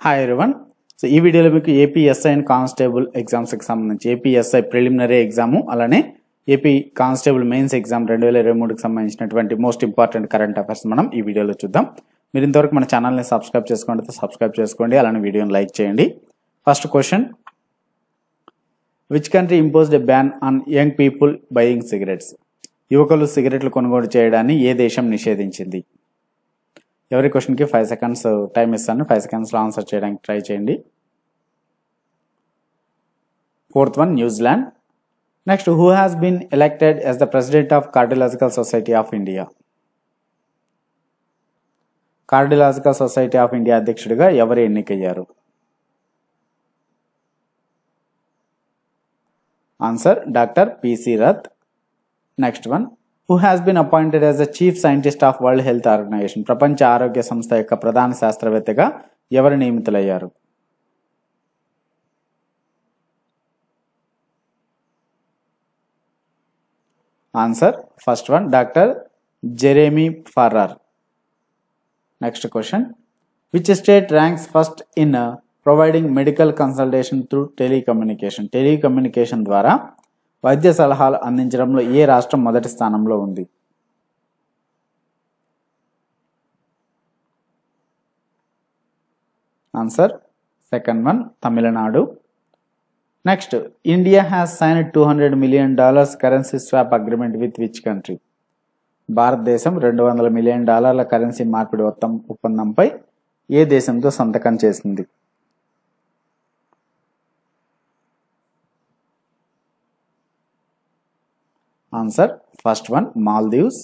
Hi everyone so ఈ వీడియోలో మీకు ఏపీఎస్ఐ అండ్ కానిస్టేబుల్ ఎగ్జామ్స్కి సంబంధించి ఏపీఎస్ఐ ప్రిలిమినరీ ఎగ్జాము అలానే ఏపీ కానిస్టేబుల్ మెయిన్స్ ఎగ్జామ్ రెండు వేల ఇరవై మూడుకి సంబంధించినటువంటి మోస్ట్ ఇంపార్టెంట్ కరెంట్ అఫైర్స్ మనం ఈ వీడియోలో చూద్దాం. మీరు ఇంతవరకు మన ఛానల్ని సబ్స్క్రైబ్ చేసుకోండి సబ్స్క్రైబ్ చేసుకోండి అలానే వీడియోని లైక్ చేయండి. First question which country imposed a ban on young people buying cigarettes యువకులు సిగరెట్లు కొనుగోలు చేయడాన్ని ఏ దేశం నిషేధించింది? ఎవరి క్వశ్చన్కి ఫైవ్ సెకండ్స్ టైం ఇస్తాను. ఫైవ్ సెకండ్స్లో ఆన్సర్ చేయడానికి ట్రై చేయండి. Fourth one New Zealand next who has been elected as the president of cardiological society of India cardiological society of India అధ్యక్షుడిగా ఎవరు ఎన్నికయ్యారు? Answer doctor PC Rath next one who has been appointed as the chief scientist of World Health Organization ప్రపంచ ఆరోగ్య సంస్థ యొక్క ప్రధాన శాస్త్రవేత్తగా ఎవరు నియమితులయ్యారు? Answer first one doctor Jeremy Farrar next question which state ranks first in providing medical consultation through telecommunication telecommunication ద్వారా వైద్య సలహాలు అందించడంలో ఏ రాష్ట్రం మొదటి స్థానంలో ఉంది? Answer second one Tamil Nadu. Next India has sign two hundred million dollars currency swap agreement with which country? భారతదేశం రెండు వందల మిలియన్ డాలర్ల కరెన్సీ మార్పిడి ఒప్పందంపై ఏ దేశంతో సంతకం చేసింది? Answer first one Maldives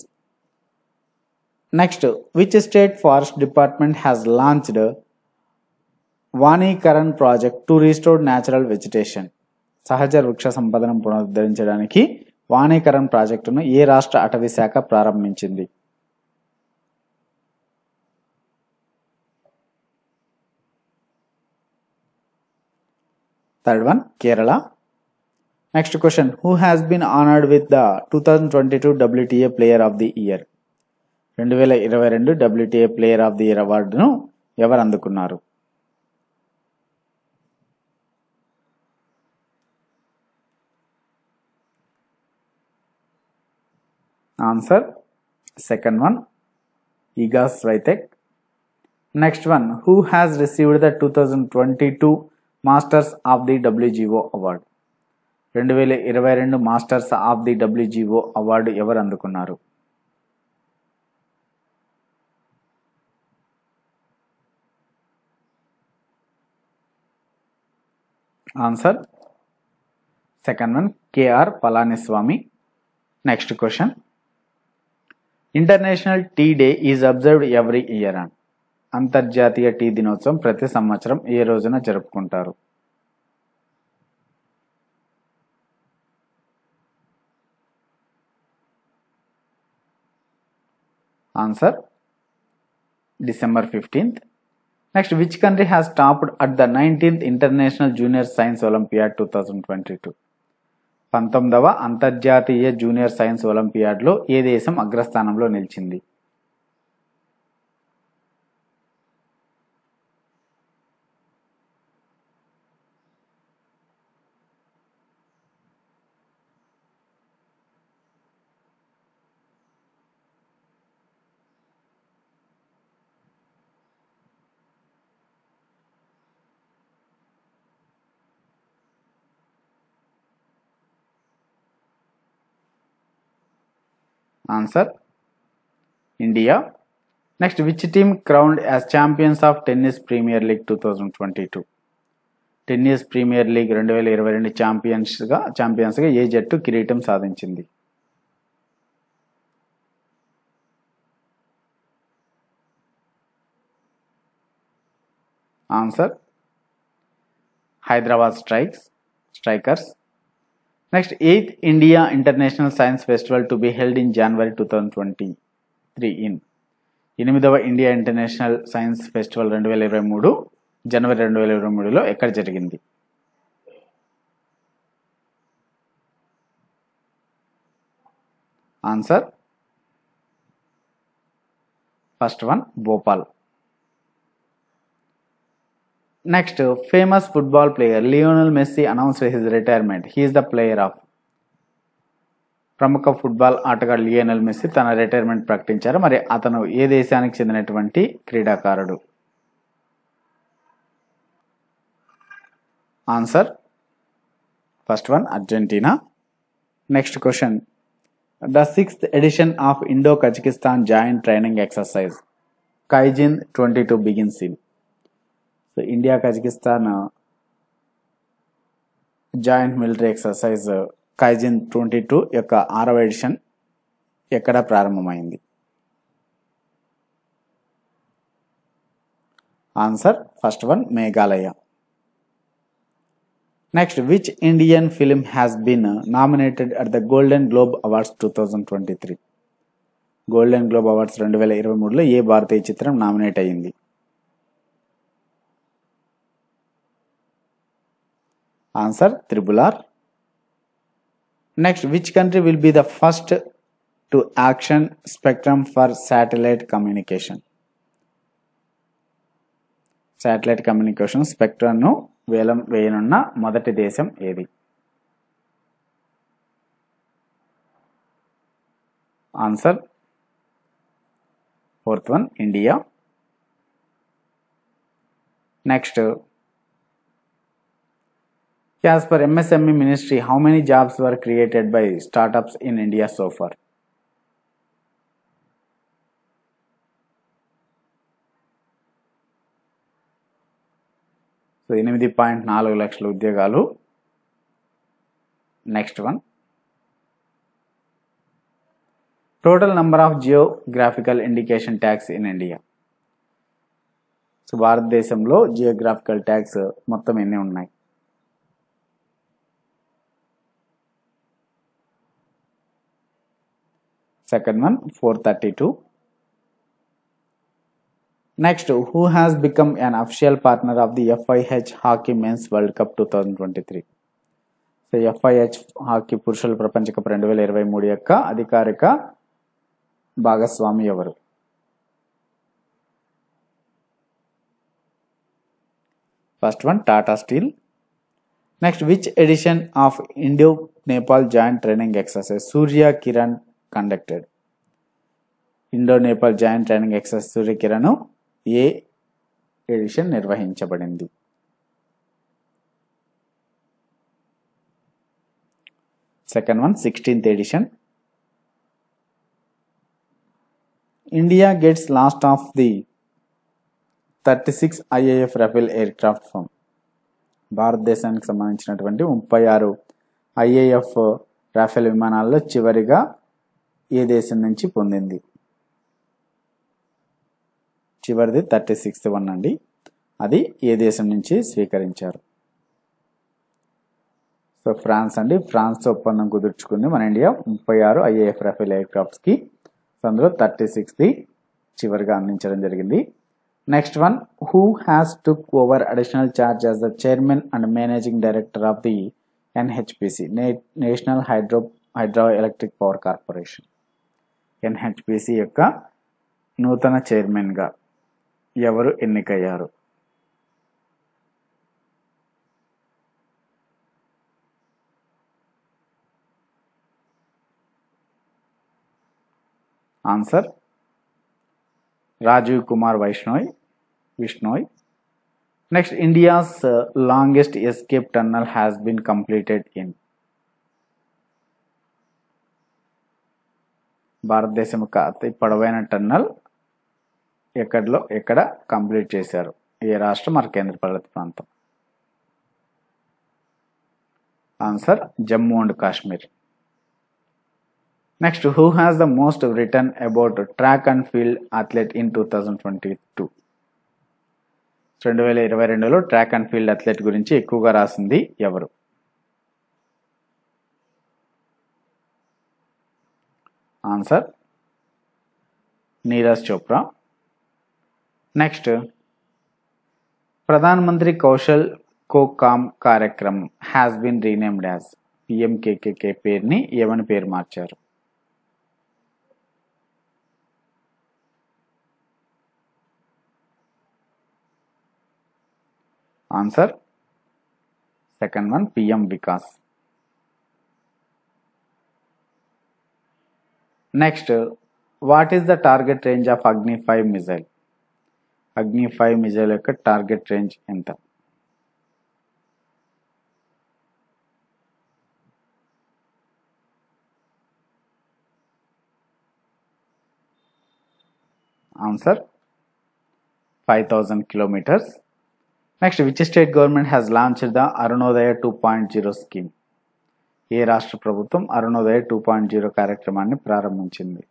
next which state forest department has launched Vanikaran project to restore natural vegetation సహజ వృక్ష సంపదను పునరుద్ధరించడానికి వాణీకరణ్ ప్రాజెక్టును ఏ రాష్ట్ర అటవీ శాఖ ప్రారంభించింది? Third one Kerala next question who has been honoured with the two thousand twenty two WTA player of the year రెండు వేల ఇరవై రెండు WTA player of the year అవార్డును ఎవరు అందుకున్నారు? Answer second one Iga Swiatek next one who has received the two thousand twenty two masters of the WGO award రెండు వేల ఇరవై రెండు masters of the WGO award ఎవరు అందుకున్నారు? Answer? Second one K R Palaniswami. Next question. International tea day is observed every year and అంతర్జాతీయ tea దినోత్సవం ప్రతి సంవత్సరం ఏ రోజున జరుపుకుంటారు? Answer December fifteenth next which country has topped at the nineteenth international junior science olympiad two thousand twenty two పంతొమ్మిదవ అంతర్జాతీయ junior science ఒలింపియాడ్లో ఏ దేశం అగ్రస్థానంలో నిలిచింది? Answer India. Next which team crowned as champions of tennis premier league two thousand twenty two tennis premier league రెండు వేల ఇరవై రెండు ఛాంపియన్స్గా ఛాంపియన్స్గా ఏ జట్టు కిరీటం సాధించింది? Answer Hyderabad strikes strikers. Next eighth India international science festival to be held in January two thousand twenty three in ఎనిమిదవ India international science festival రెండు వేల ఇరవై మూడు జనవరి రెండు వేల ఇరవై మూడులో ఎక్కడ జరిగింది? Answer first one Bhopal next famous football player Lionel Messi announce his retirement he is the player of ప్రముఖ ఫుట్బాల్ ఆటగాడు లియోనల్ మెస్సీ తన రిటైర్మెంట్ ప్రకటించారు. మరి అతను ఏ దేశానికి చెందినటువంటి క్రీడాకారుడు? Answer first one Argentina next question the sixth edition of Indo Kazakhstan joint training exercise Kazind twenty two begins in so India Kazakhstan joint military exercise Kazind twenty two యొక్క ఆరవ ఎడిషన్ ఎక్కడ ప్రారంభమైంది? Answer first one Meghalaya next which Indian film has been nominated at the Golden Globe Awards two thousand twenty three Golden Globe Awards రెండు వేల ఇరవై మూడులో ఏ భారతీయ చిత్రం నామినేట్ అయ్యింది? Answer త్రిబులార్ next which country will be the first to auction spectrum for satellite communication satellite communication స్పెక్ట్రమ్ను వేలం వేయనున్న మొదటి దేశం ఏది? Answer fourth one India next as per MSME ministry how many jobs were created by startups in India so for so ఎనిమిది point నాలుగు లక్షల ఉద్యోగాలు. Next one total number of geographical indication tags in India so భారతదేశంలో geographical tax మొత్తం ఎన్ని ఉన్నాయి? Second one four thirty two next who has become an official partner of the FIH hockey men's world cup two thousand twenty three so FIH hockey పురుషుల ప్రపంచ cup రెండు వేల ఇరవై మూడు యొక్క అధికారిక భాగస్వామి ఎవరు? First one Tata steel next which edition of Indo Nepal joint training exercise Surya Kiran conducted Indo Nepal joint training exercise Suryakiran A edition నిర్వహించబడింది. Second one sixteenth edition India gets last of the thirty six IAF Rafale aircraft from భారతదేశానికి సంబంధించినటువంటి ముప్పై ఆరు IAF Rafale విమానాల్లో చివరిగా ఏ దేశం నుంచి పొందింది? చివరిది థర్టీ సిక్స్త్ వన్ అండి. అది ఏ దేశం నుంచి స్వీకరించారు? సో ఫ్రాన్స్ అండి. ఫ్రాన్స్ ఒప్పందం కుదుర్చుకుంది మన ఇండియా. ముప్పై ఆరు ఐఏఎఫ్ రఫేల్ ఎయిర్క్రాఫ్ట్స్కి. క్రాఫ్ట్స్కి అందులో థర్టీ సిక్స్ది చివరిగా అందించడం జరిగింది. Next one who has took over additional charge as the chairman and managing director of the NHPC national hydro hydro electric power corporation. NHPC యొక్క నూతన చైర్మన్గా ఎవరు ఎన్నికయ్యారు? Answer Rajeev Kumar Vaishnoi Vishnoi. Next India's longest escape tunnel has been completed in భారతదేశం యొక్క అతి పొడవైన tunnel ఎక్కడలో ఎక్కడ కంప్లీట్ చేశారు? ఏ రాష్ట్రం? మరి కేంద్రపాలిత ప్రాంతం. Answer Jammu and Kashmir. Next who has the most written about track and field athlete in two thousand twenty two? రెండు వేల ఇరవై రెండులో ట్రాక్ అండ్ ఫీల్డ్ అథ్లెట్ గురించి ఎక్కువగా రాసింది ఎవరు? ఆన్సర్ నీరజ్ చోప్రా. నెక్స్ట్ ప్రధాన్ మంత్రి కౌశల్ కోకామ్ కార్యక్రమం has been renamed as PMKKK పేరుని ఏమని పేరు మార్చారు? Answer second one PM Vikas next what is the target range of Agni five missile Agni five missile యొక్క టార్గెట్ రేంజ్ ఎంత? Answer five thousand kilometres next which state government has launch the Arunodaya two point zero scheme ఏ రాష్ట్ర ప్రభుత్వం Arunodaya two point zero కార్యక్రమాన్ని ప్రారంభించింది?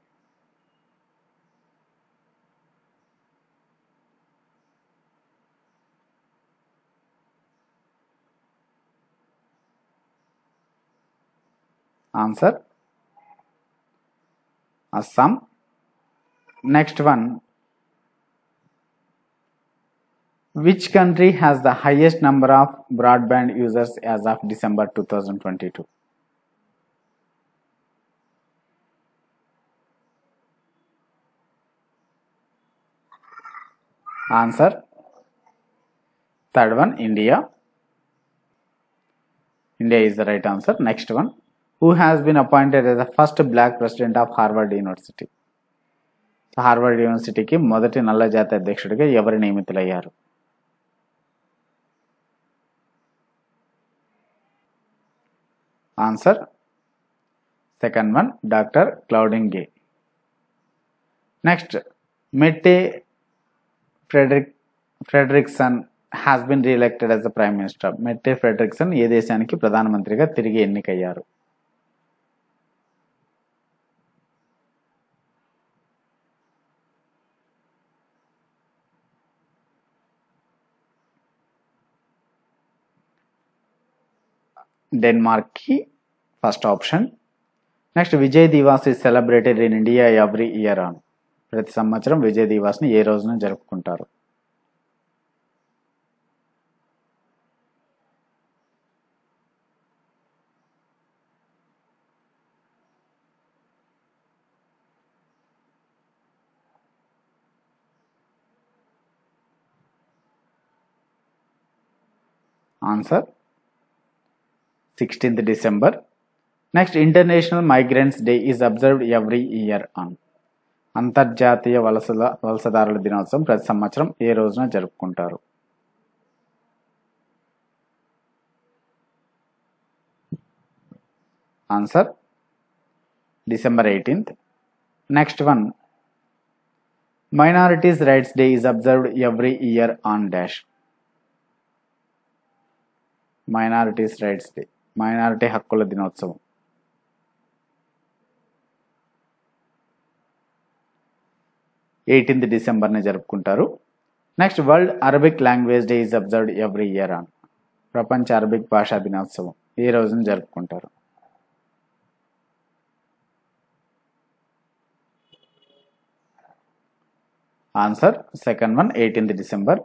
Answer Assam next one which country has the highest number of broadband users as of December two thousand twenty two Answer. Third one, India. India is the right answer. Next one. Who has been appointed as the first black president of Harvard University? Harvard యూనివర్సిటీకి మొదటి నల్ల జాతి అధ్యక్షుడిగా ఎవరు నియమితులయ్యారు answer second one doctor Claudine Gay next Mette Frederik Frederiksen has been reelected as the prime minister Mette Frederiksen ఏ దేశానికి ప్రధానమంత్రిగా తిరిగి ఎన్నికయ్యారు? డెన్మార్క్కి first option next Vijay Diwas is celebrated in India every year on ప్రతి సంవత్సరం విజయ దివాస్ని ఏ రోజున జరుపుకుంటారు? Answer? Sixteenth December. Next international migrants day is observed every year on అంతర్జాతీయ వలసల వలసదారుల దినోత్సవం ప్రతి సంవత్సరం ఏ రోజున జరుపుకుంటారు? Answer December eighteenth. Next one. Minorities rights day is observed every year on dash. Minorities rights day minority హక్కుల దినోత్సవం. ఎయిటీన్త్ డిసెంబర్ని జరుపుకుంటారు. Next world Arabic language day is observed every year on ప్రపంచ అరబిక్ భాషా దినోత్సవం ఈ రోజున జరుపుకుంటారు. Answer second one eighteenth December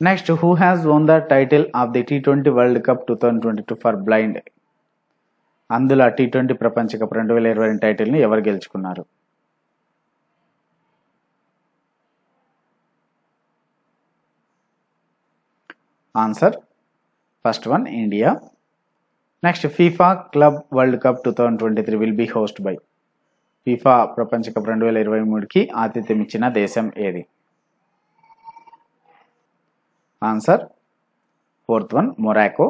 next who has won the title of the T twenty world cup two thousand twenty two for blind అందులో T twenty ప్రపంచ cup రెండు వేల ఇరవై టైటిల్ని ఎవరు గెలుచుకున్నారు? Answer first one India next FIFA club world cup two thousand twenty three will be host by FIFA ప్రపంచ cup రెండు వేల ఇరవై మూడుకి ఆతిథ్యం ఇచ్చిన దేశం ఏది? Answer fourth one Morocco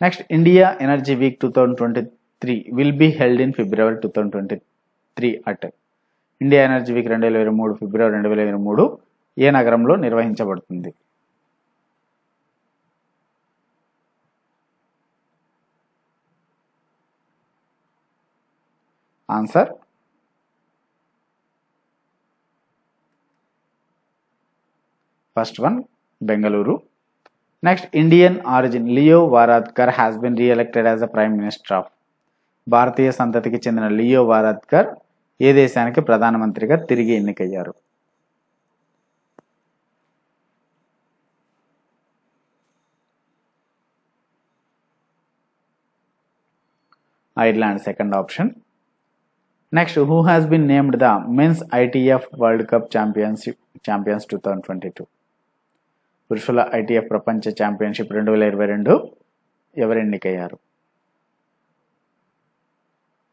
next India energy week two thousand twenty three will be held in February two thousand twenty three at India energy week రెండు వేల ఇరవై మూడు ఫిబ్రవరి రెండు వేల ఇరవై మూడు ఏ నగరంలో నిర్వహించబడుతుంది? Answer first one Bengaluru next Indian origin Leo Varadkar has been reelected as a prime minister of భారతీయ సంతతికి చెందిన లియో వారాద్కర్ ఏ దేశానికి ప్రధానమంత్రిగా తిరిగి ఎన్నికయ్యారు? Ireland second option next who has been named the men's ITF world cup championship champions two thousand twenty two పురుషుల ITF ప్రపంచ championship రెండు వేల ఇరవై రెండు. ఎవరు ఎన్నికయ్యారు?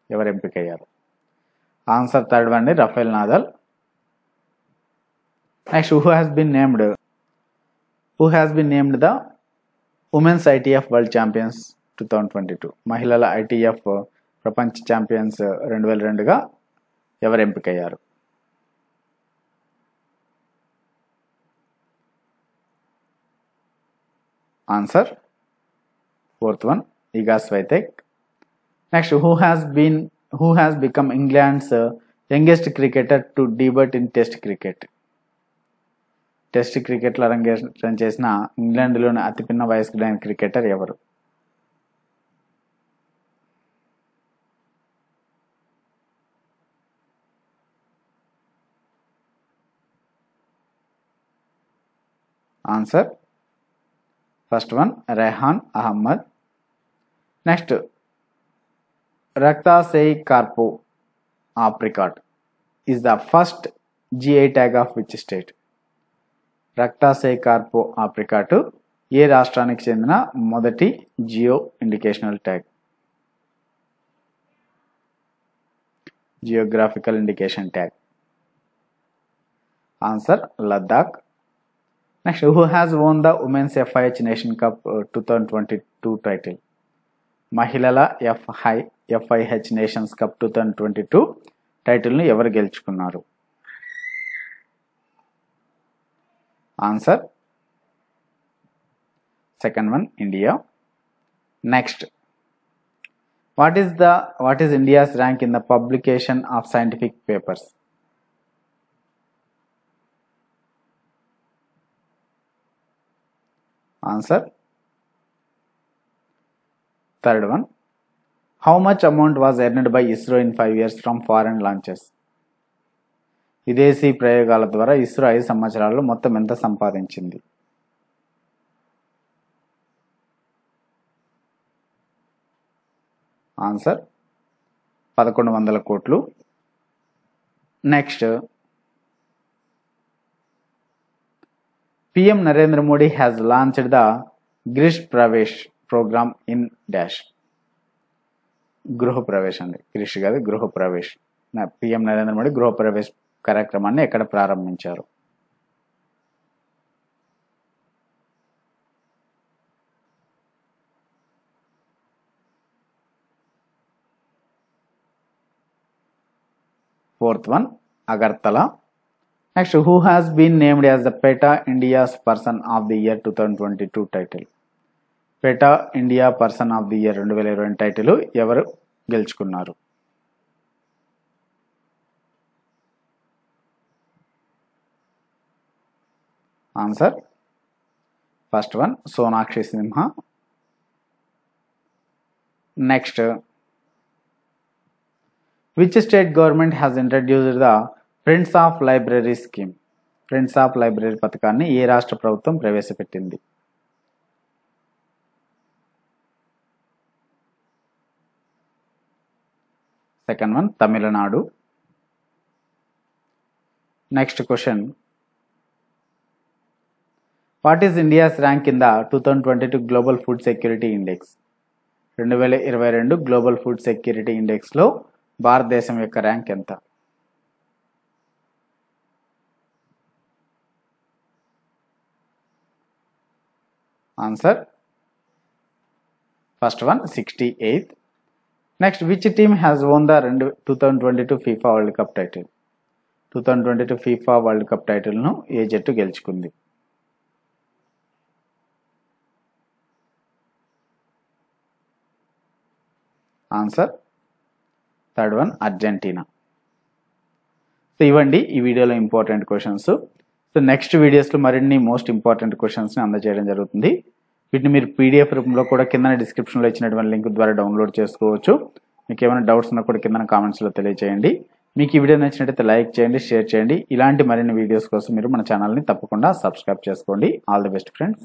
ఎవరు ఎంపికయ్యారు? Answer third one Rafael Nadal next who has been named who has been named the women's ITF world champions two thousand twenty two మహిళల ఐటీఎఫ్ ప్రపంచ ఛాంపియన్స్ రెండు వేల రెండుగా ఎవరు ఎంపికయ్యారు? Answer fourth one Iga Swiatek next who has been who has become England's youngest cricketer to debut in test cricket test క్రికెట్లో అరంగేషన్ చేసిన ఇంగ్లాండ్లోని అతిపిన్న వయస్కుడైన క్రికెటర్ ఎవరు? Answer first one Rehan Ahmed next Raktsey Karpo apricot is the first GI tag of which state Raktsey Karpo apricot ఏ రాష్ట్రానికి చెందిన మొదటి geo indicational tag geographical indication tag answer Ladakh next who has won the women's FIH nation cup two thousand twenty two title మహిళల FI FIH nations cup two thousand twenty two టైటిల్ను ఎవరు గెలుచుకున్నారు? Answer second one India next what is the what is India's rank in the publication of scientific papers answer third one how much amount was earned by ISRO in five years from foreign launches విదేశీ ప్రయోగాల ద్వారా ఇస్రో ఐదు సంవత్సరాల్లో మొత్తం ఎంత సంపాదించింది? Answer పదకొండు వందల కోట్లు. Next PM Narendra Modi has launched the Griha Pravesh program in dash Griha Pravesh అండి. గ్రిష్ కాదు గృహ ప్రవేశ్ పిఎం నరేంద్ర మోడీ గృహ ప్రవేశ్ కార్యక్రమాన్ని ఎక్కడ ప్రారంభించారు? Fourth one Agartala next who has been named as the PETA India's person of the year two thousand twenty two title PETA India person of the year రెండు వేల ఇరవై టైటిల్ ఎవరు గెలుచుకున్నారు? Answer first one Sonakshi Sinha next which state government has introduced the friends of library scheme friends of library పథకాన్ని ఏ రాష్ట్ర ప్రభుత్వం ప్రవేశపెట్టింది? Second one Tamil Nadu next question what is India's rank in the two thousand twenty two global food security index రెండు వేల ఇరవై రెండు global food security ఇండెక్స్లో భారతదేశం యొక్క ర్యాంక్ ఎంత? Answer first one sixty eighth next which team has won the రెండు two thousand twenty two FIFA world cup title two thousand twenty two FIFA world cup టైటిల్ను ఏ జట్టు గెలుచుకుంది. Answer third one Argentina so ఇవ్వండి ఈ వీడియోలో important questions so next వీడియోస్లో మరిన్ని మోస్ట్ ఇంపార్టెంట్ క్వశ్చన్స్ని అందజేయడం జరుగుతుంది. వీటిని మీరు పీడిఎఫ్ రూపంలో కూడా కింద డిస్క్రిప్షన్లో ఇచ్చినటువంటి లింక్ ద్వారా డౌన్లోడ్ చేసుకోవచ్చు. మీకు ఏమైనా డౌట్స్ ఉన్నా కూడా కింద కామెంట్స్లో తెలియజేయండి మీకు ఈ వీడియో నచ్చినట్టయితే లైక్ చేయండి షేర్ చేయండి. ఇలాంటి మరిన్ని వీడియోస్ కోసం మీరు మన ఛానల్ని తప్పకుండా సబ్స్క్రైబ్ చేసుకోండి. All the best friends